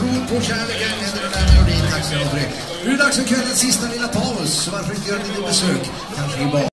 på kärleken heter den där melodin. Tack så mycket för det. Nu är det dags för kvällens sista lilla paus. Så varför inte göra ett litet besök? Kanske i bar.